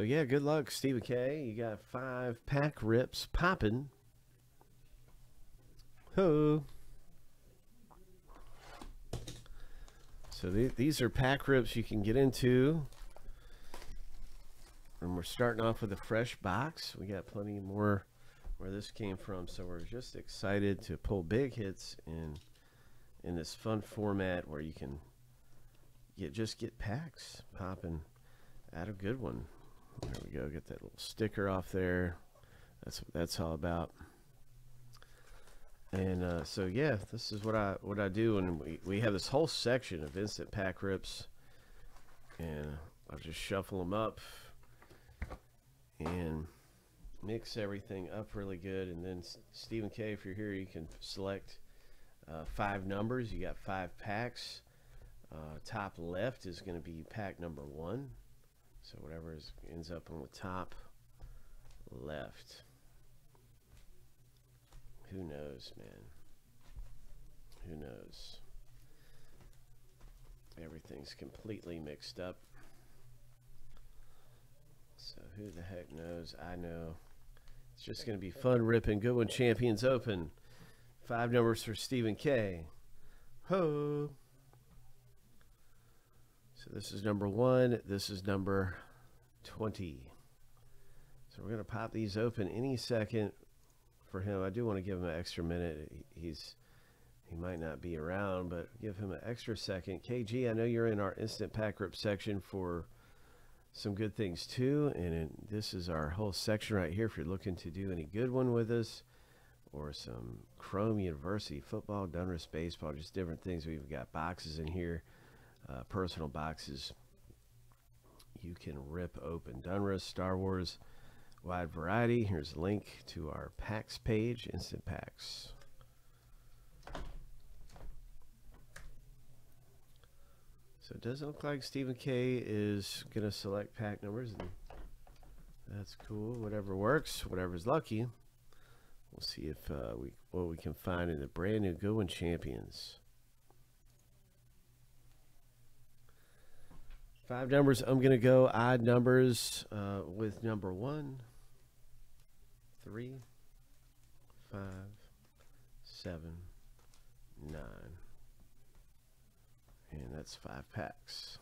So yeah, good luck, Stephen K. You got five pack rips popping. Ho. So th- these are pack rips you can get into. And we're starting off with a fresh box. We got plenty more where this came from. So we're just excited to pull big hits in in this fun format where you can get just get packs popping at a Goodwin. There we go. Get that little sticker off there. That's what that's all about. And uh, so yeah, this is what I what I do, and we we have this whole section of instant pack rips, and I'll just shuffle them up and mix everything up really good. And then Stephen K, if you're here, you can select uh, five numbers. You got five packs. Uh, top left is going to be pack number one. So whatever is, ends up on the top left. Who knows, man? Who knows? Everything's completely mixed up. So who the heck knows? I know. It's just going to be fun ripping. Goodwin, Champions Open. Five numbers for Stephen K. Ho. So this is number one. This is number 20. So we're going to pop these open any second for him. I do want to give him an extra minute. He's he might not be around, but give him an extra second. KG, I know you're in our instant pack rip section for some good things too. And in, this is our whole section right here. If you're looking to do any Goodwin with us or some Chrome University football, Donruss baseball, just different things. We've got boxes in here, uh, personal boxes. You can rip open Donruss, Star Wars, wide variety. Here's a link to our packs page, instant packs. So it doesn't look like Stephen K is going to select pack numbers. And that's cool. Whatever works, whatever's lucky. We'll see if uh, we what we can find in the brand new One Champions. Five numbers. I'm going to go odd numbers uh, with number one, three, five, seven, nine. And that's five packs.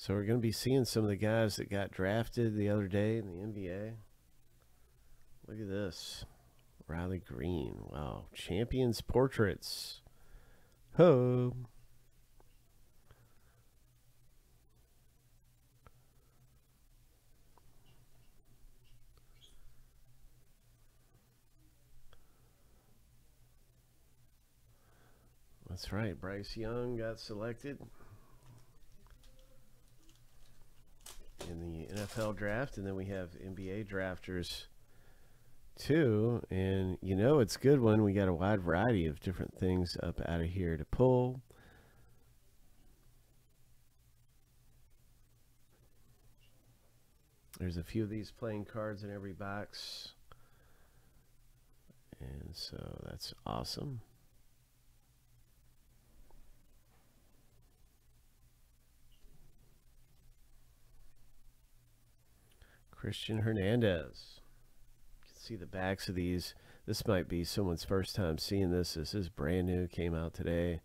So we're going to be seeing some of the guys that got drafted the other day in the NBA. Look at this. Riley Greene. Wow. Champions portraits. Ho. That's right. Bryce Young got selected. in the NFL draft, and then we have NBA drafters too. And you know, it's good when we got a wide variety of different things up out of here to pull. There's a few of these playing cards in every box. And so that's awesome. Christian Hernandez. You can see the backs of these. This might be someone's first time seeing this. This is brand new, came out today.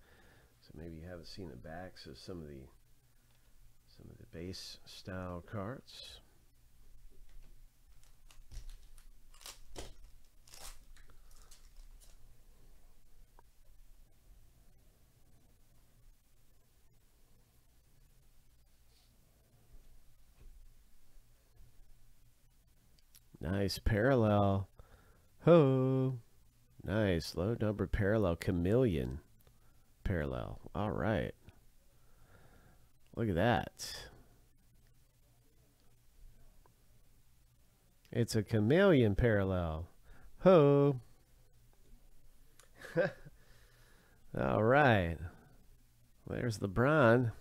So maybe you haven't seen the backs of some of the some of the base style cards. Nice parallel. Ho. Nice. Low number parallel. Chameleon parallel. All right. Look at that. It's a chameleon parallel. Ho. All right. There's LeBron.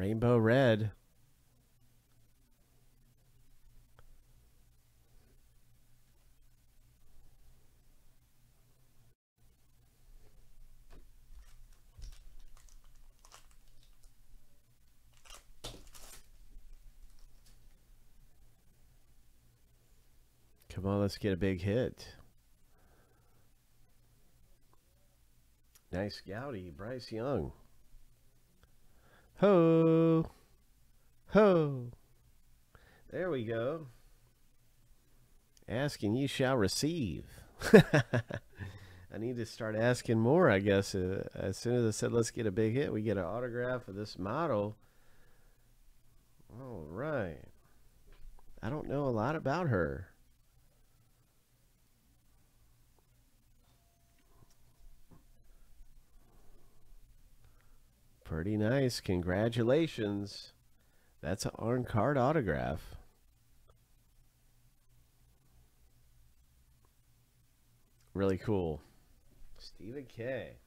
Rainbow red. Come on, let's get a big hit. Nice Gouty, Bryce Young. Ho! Ho! There we go. Asking you shall receive. I need to start asking more, I guess. Uh, as soon as I said, let's get a big hit, we get an autograph of this model. All right. I don't know a lot about her. Pretty nice. Congratulations. That's an on card autograph. Really cool. Stephen K.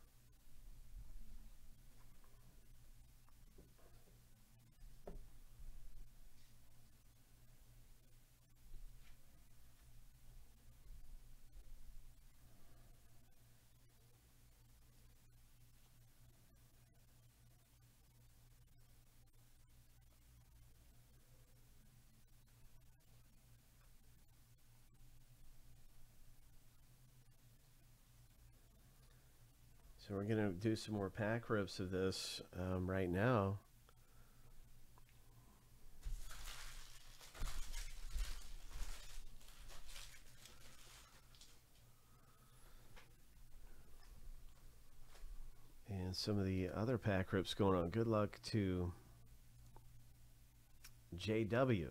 So we're going to do some more pack rips of this um, right now. And some of the other pack rips going on. Good luck to JW.